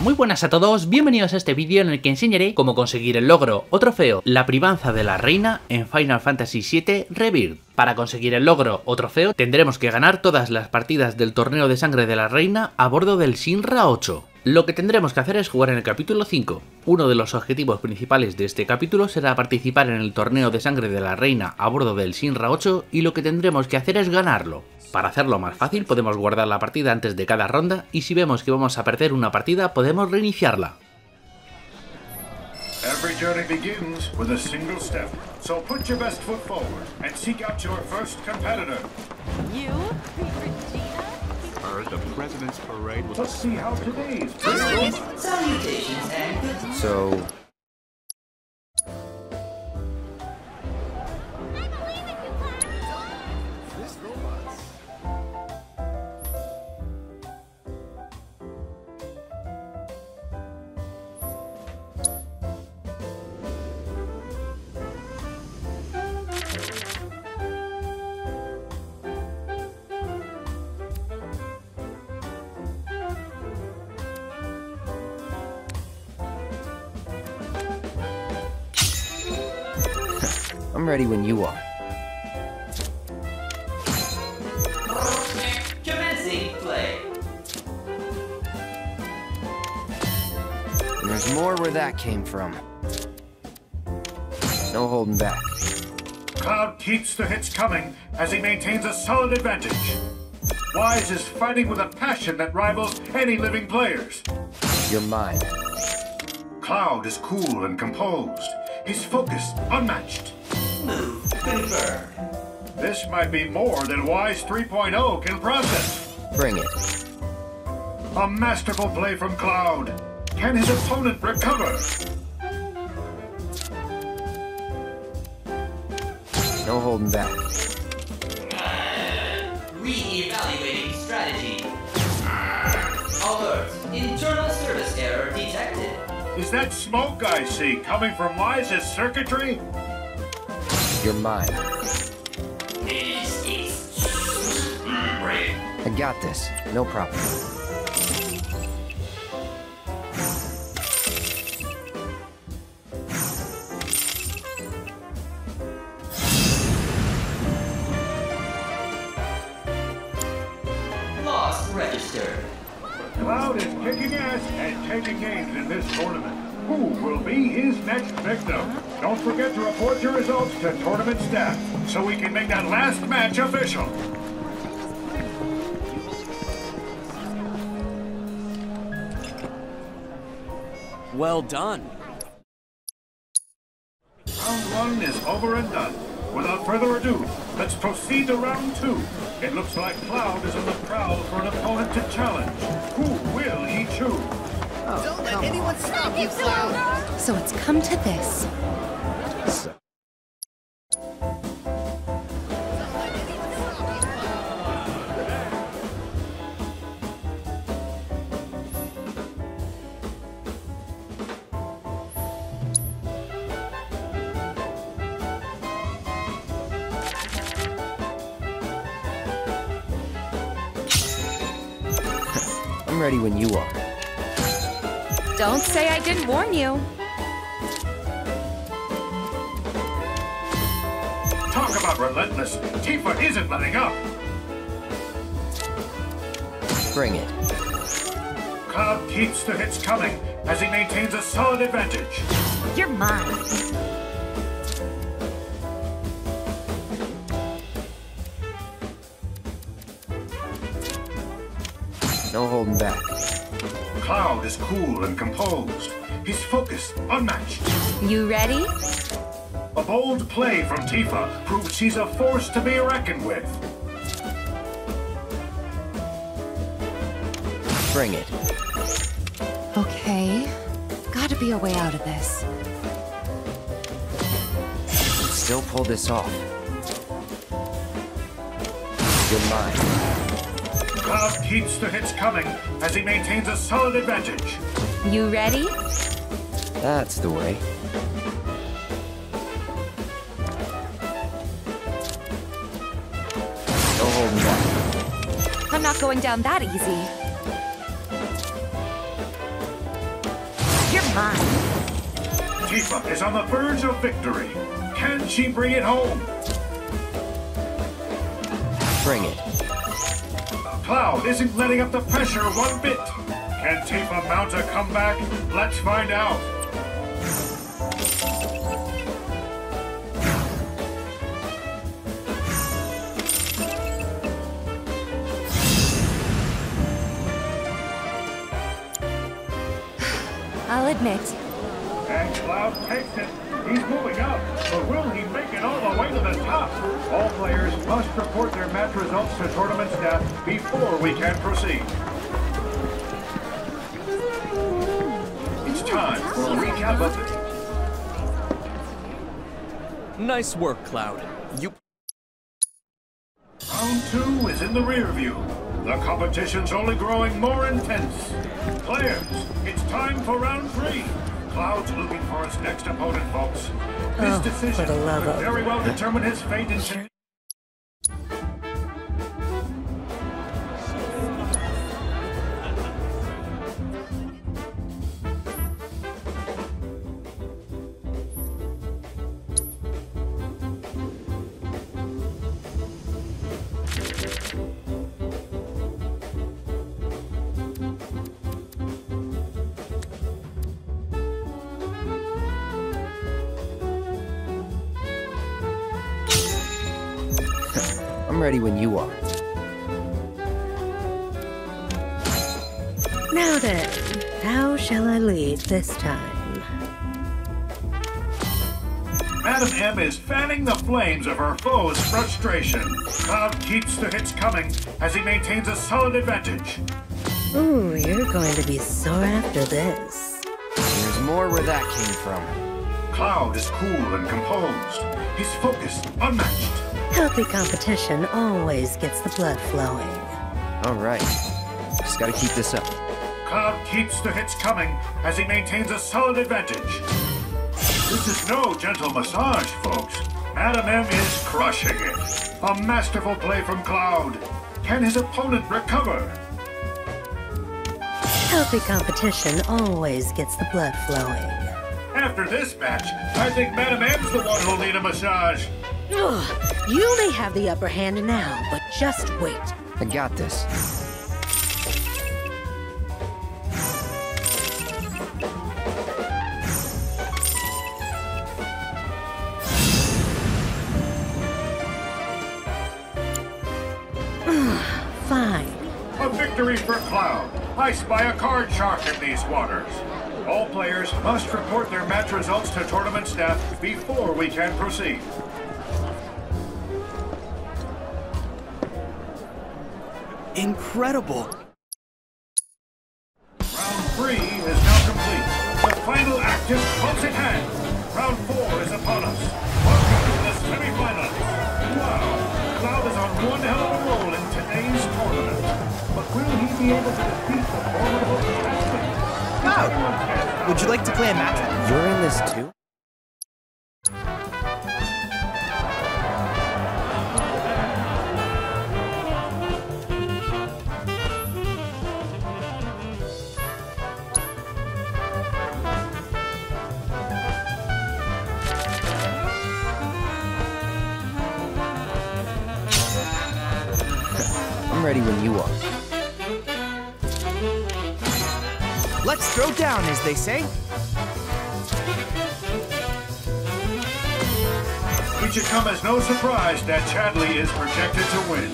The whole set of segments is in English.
Muy buenas a todos, bienvenidos a este vídeo en el que enseñaré cómo conseguir el logro o trofeo La privanza de la reina en Final Fantasy VII Rebirth. Para conseguir el logro o trofeo tendremos que ganar todas las partidas del torneo de sangre de la reina a bordo del Sinra 8. Lo que tendremos que hacer es jugar en el capítulo 5. Uno de los objetivos principales de este capítulo será participar en el torneo de sangre de la reina a bordo del Sinra 8 y lo que tendremos que hacer es ganarlo. Para hacerlo más fácil podemos guardar la partida antes de cada ronda y si vemos que vamos a perder una partida podemos reiniciarla. Every journey begins with a single step. So put your best foot forward and seek out your first competitor. You? Regina? Heard the president's parade was Let's see how today's Salutations and good So, I'm ready when you are. commencing play. And there's more where that came from. No holding back. Cloud keeps the hits coming as he maintains a solid advantage. Wise is fighting with a passion that rivals any living players. You're mine. Cloud is cool and composed. His focus unmatched. Move confirmed. This might be more than Wise 3.0 can process. Bring it. A masterful play from Cloud. Can his opponent recover? No holding back. Re-evaluating strategy. Alert. Internal service error detected. Is that smoke I see coming from Wise's circuitry? You're mine. I got this. No problem. Loss registered. Cloud is kicking ass and taking games in this tournament. Who will be his next victim? Don't forget to report your results to tournament staff so we can make that last match official. Well done. Round one is over and done. Without further ado, let's proceed to round two. It looks like Cloud is on the prowl for an opponent to challenge. Who will he choose? Don't let oh, anyone stop you, Cloud! So it's come to this. I'm ready when you are. Don't say I didn't warn you. Talk about relentless. Tifa isn't letting up. Bring it. Cloud keeps the hits coming as he maintains a solid advantage. You're mine. No holding back. Cloud is cool and composed. He's focused, unmatched. You ready? A bold play from Tifa proves she's a force to be reckoned with. Bring it. Okay. Gotta be a way out of this. Still pull this off. You're mine. Cloud keeps the hits coming as he maintains a solid advantage. You ready? That's the way. No holding back. I'm not going down that easy. time. Tifa is on the verge of victory. Can she bring it home? Bring it. Cloud isn't letting up the pressure one bit. Can Tifa mount a comeback? Let's find out. I'll admit, And Cloud takes it. He's moving up, but will he make it all the way to the top? All players must report their match results to tournament staff before we can proceed. It's time for a recap of the Nice work, Cloud. You. Round two is in the rear view. The competition's only growing more intense. Players, it's time for round three. Cloud's looking for his next opponent, folks. This Oh, decision for could very well determine his fate in ready when you are. Now then, how shall I lead this time? Madam M is fanning the flames of her foe's frustration. Cloud keeps the hits coming as he maintains a solid advantage. Ooh, you're going to be sore after this. There's more where that came from. Cloud is cool and composed. He's focused, unmatched. Healthy competition always gets the blood flowing. All right. Just gotta keep this up. Cloud keeps the hits coming as he maintains a solid advantage. This is no gentle massage, folks. Madam M is crushing it. A masterful play from Cloud. Can his opponent recover? Healthy competition always gets the blood flowing. After this match, I think Madam M's the one who'll need a massage. Ugh, you may have the upper hand now, but just wait. I got this. Fine. A victory for Cloud. I spy a card shark in these waters. All players must report their match results to tournament staff before we can proceed. Incredible. Round three is now complete. The final act is close at hand. Round four is upon us. Welcome to the semifinals. Wow, Cloud is on one hell of a roll in today's tournament. But will he be able to defeat the formidable contestant? Cloud, would you like to play a match? You're in this too? Ready when you are. Let's throw down, as they say. It should come as no surprise that Chadley is projected to win.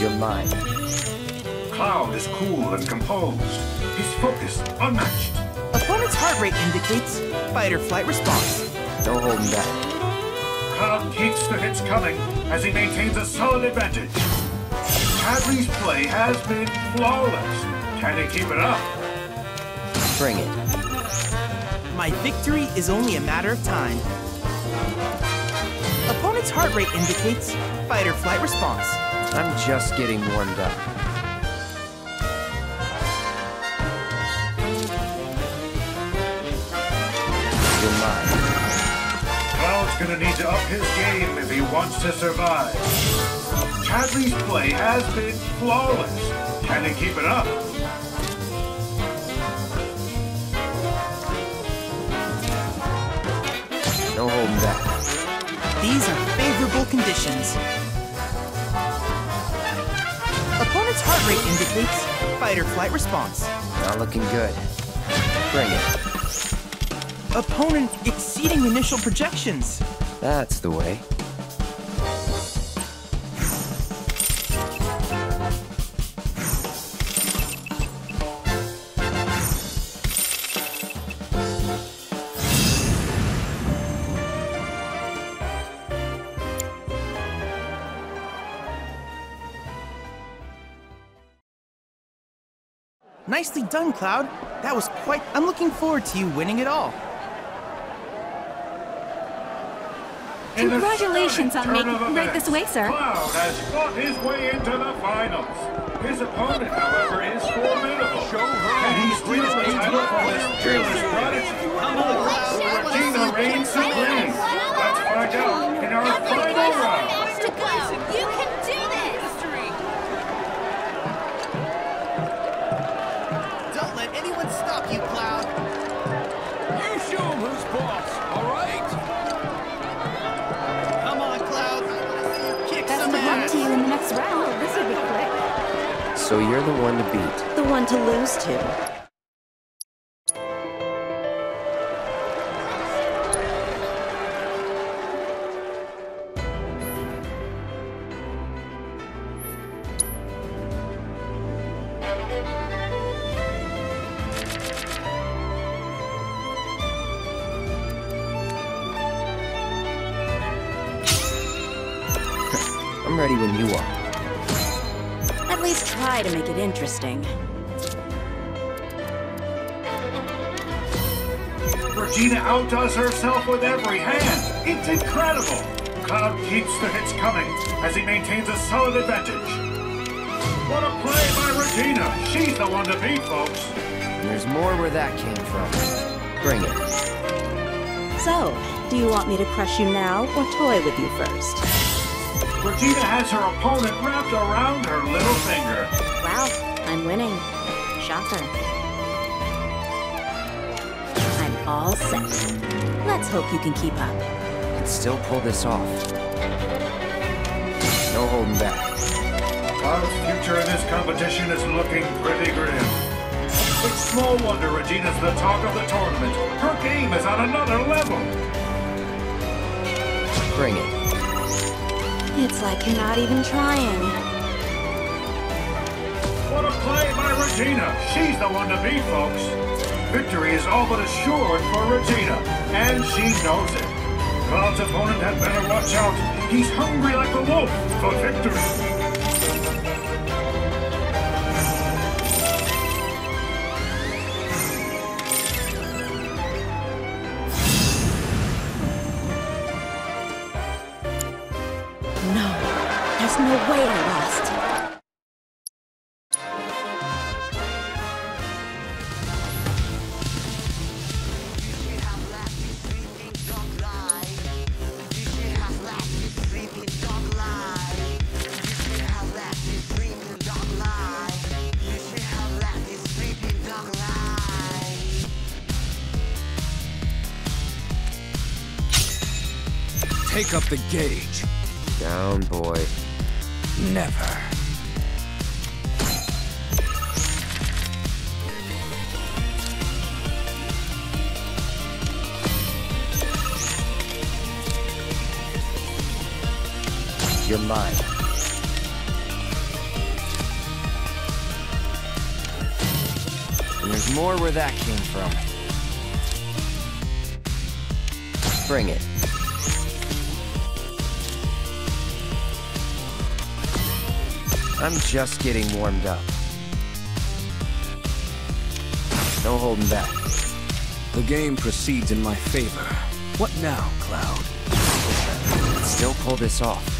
You're mine. Cloud is cool and composed. He's focused, unmatched. Opponent's heart rate indicates fight or flight response. No holding back. Cloud keeps the hits coming as he maintains a solid advantage. Chadley's play has been flawless. Can he keep it up? Bring it. My victory is only a matter of time. Opponent's heart rate indicates fight or flight response. I'm just getting warmed up. going to need to up his game if he wants to survive. Chadley's play has been flawless. Can he keep it up? No holding back. These are favorable conditions. Opponent's heart rate indicates fight or flight response. Not looking good. Bring it. Opponent exceeding initial projections. That's the way. Nicely done, Cloud. That was quite. I'm looking forward to you winning it all. In the Congratulations on making of right this way, sir. Cloud has fought his way into the finals. His opponent, however, is formidable. Can he steal the title from this fearless prodigy? Regina reigns supreme. Let's find out in our final round. You can So you're the one to beat. The one to lose to. Interesting. Regina outdoes herself with every hand. It's incredible. Cloud keeps the hits coming as he maintains a solid advantage. What a play by Regina. She's the one to beat, folks. And there's more where that came from. Bring it. So, do you want me to crush you now or toy with you first? Regina has her opponent wrapped around her little finger. Wow, I'm winning. Shocker. I'm all set. Let's hope you can keep up. And still pull this off. No holding back. Cloud's future in this competition is looking pretty grim. It's small wonder Regina's the talk of the tournament. Her game is on another level. Bring it. It's like you're not even trying. Regina. She's the one to beat, folks. Victory is all but assured for Regina, and she knows it. Cloud's opponent had better watch out. He's hungry like a wolf for victory. Take up the gauge. Down, boy. Never. You're mine. And there's more where that came from. Bring it. I'm just getting warmed up. No holding back. The game proceeds in my favor. What now, Cloud? Still pull this off.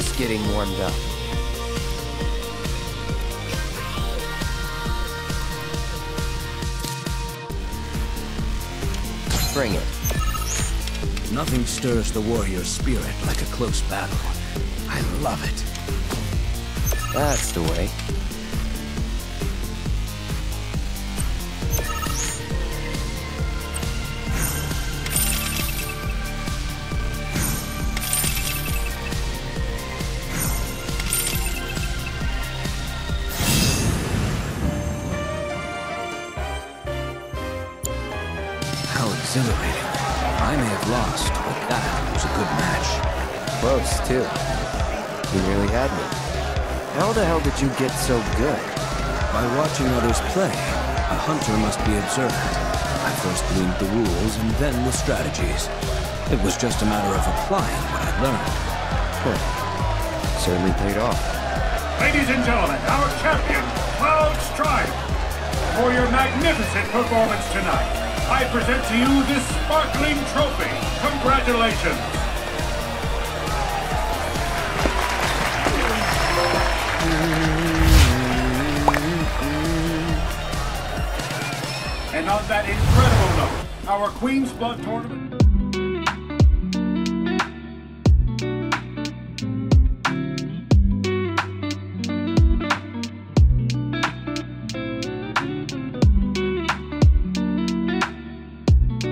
just getting warmed up. Bring it. Nothing stirs the warrior's spirit like a close battle. I love it. That's the way. How exhilarating. I may have lost, but that was a good match. Close, too. You nearly had me. How the hell did you get so good? By watching others play, a hunter must be observant. I first gleaned the rules and then the strategies. It was just a matter of applying what I learned. Huh. Certainly paid off. Ladies and gentlemen, our champion, Cloud Strife. For your magnificent performance tonight, I present to you this sparkling trophy. Congratulations. And on that incredible note, our Queen's Blood tournament.